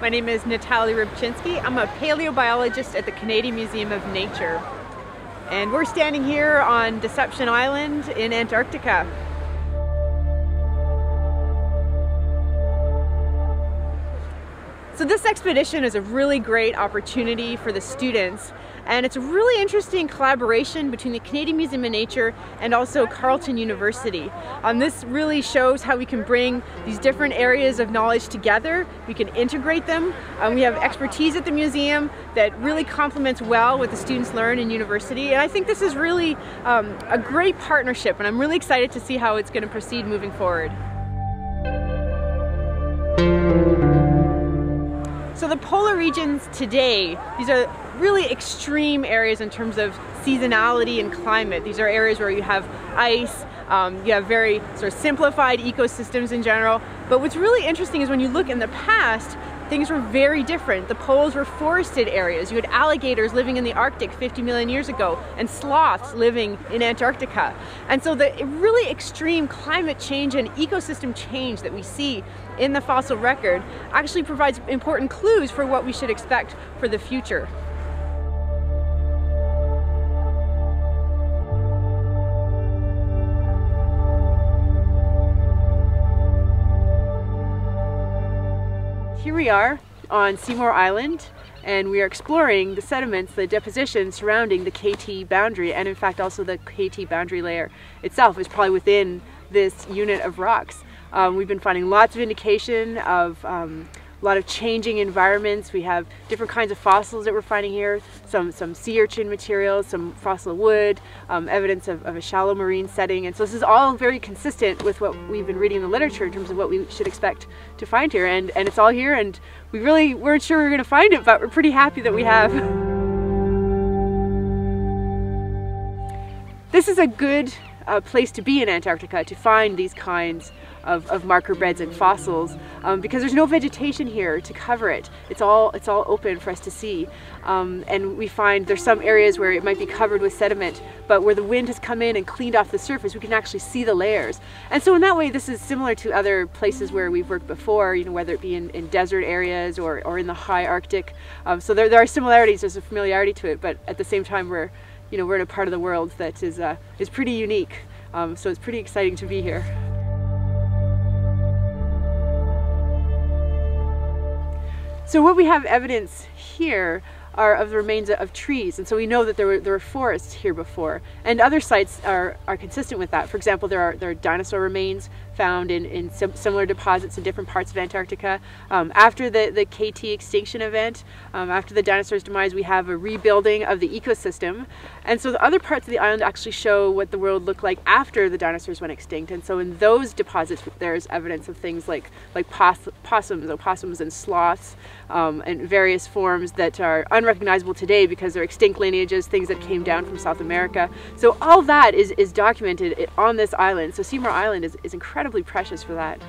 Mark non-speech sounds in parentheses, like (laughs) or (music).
My name is Natalia Rybczynski. I'm a paleobiologist at the Canadian Museum of Nature. And we're standing here on Deception Island in Antarctica. So this expedition is a really great opportunity for the students and it's a really interesting collaboration between the Canadian Museum of Nature and also Carleton University. Um, this really shows how we can bring these different areas of knowledge together, we can integrate them. Um, we have expertise at the museum that really complements well what the students learn in university and I think this is really um, a great partnership and I'm really excited to see how it's going to proceed moving forward. So the polar regions today, these are really extreme areas in terms of seasonality and climate. These are areas where you have ice, um, you have very sort of simplified ecosystems in general. But what's really interesting is when you look in the past, things were very different. The poles were forested areas. You had alligators living in the Arctic 50 million years ago and sloths living in Antarctica. And so the really extreme climate change and ecosystem change that we see in the fossil record actually provides important clues for what we should expect for the future. Here we are on Seymour Island and we are exploring the sediments, the deposition surrounding the KT boundary and in fact also the KT boundary layer itself is probably within this unit of rocks. Um, we've been finding lots of indication of um, a lot of changing environments. We have different kinds of fossils that we're finding here, some, some sea urchin materials, some fossil wood, um, evidence of, of, a shallow marine setting. And so this is all very consistent with what we've been reading in the literature in terms of what we should expect to find here. And, and it's all here and we really weren't sure we were going to find it, but we're pretty happy that we have. (laughs) this is a good uh, place to be in Antarctica to find these kinds of, of marker beds and fossils um, because there's no vegetation here to cover it. It's all, it's all open for us to see. Um, and we find there's some areas where it might be covered with sediment, but where the wind has come in and cleaned off the surface, we can actually see the layers. And so in that way, this is similar to other places where we've worked before, you know, whether it be in, in desert areas or, or in the high Arctic. Um, so there, there are similarities, there's a familiarity to it, but at the same time, we're, you know, we're in a part of the world that is, uh, is pretty unique. Um, so it's pretty exciting to be here. So what we have evidence here are of the remains of trees. And so we know that there were, there were forests here before. And other sites are, are consistent with that. For example, there are, there are dinosaur remains found in, in sim similar deposits in different parts of Antarctica. Um, after the, the KT extinction event, um, after the dinosaurs' demise, we have a rebuilding of the ecosystem. And so the other parts of the island actually show what the world looked like after the dinosaurs went extinct. And so in those deposits, there's evidence of things like, like poss possums, opossums and sloths, um, and various forms that are unrecognizable today because they're extinct lineages, things that came down from South America. So all that is, is documented on this island. So Seymour Island is, is incredibly precious for that.